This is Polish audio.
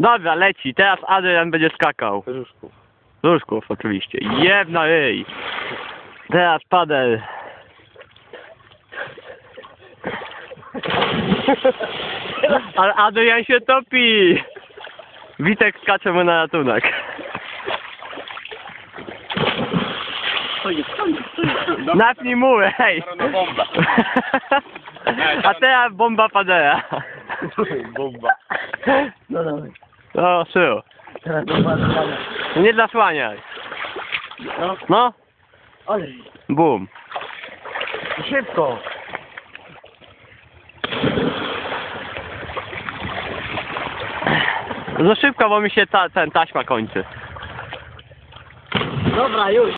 Dobra, leci. Teraz Adrian będzie skakał. Różków. Różków oczywiście. Jedna jej. Teraz padel. Ale Adrian się topi. Witek skacze mu na ratunek. Napnij mu, hej. Bomba. A teraz bomba padera. Bomba. No dawaj. No, sył. Teraz do pana. Nie zasłaniaj. No, No, olej. bum. Szybko. Za szybko, bo mi się ta, ten taśma kończy. Dobra, już.